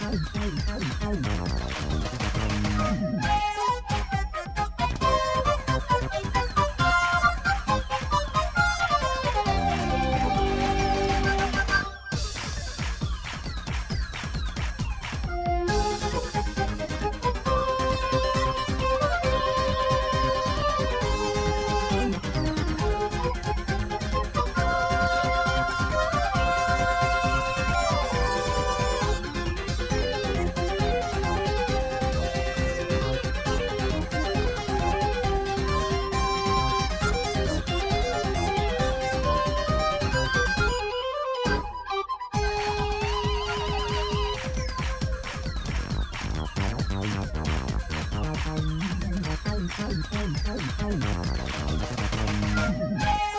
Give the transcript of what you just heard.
Hey! Yeah.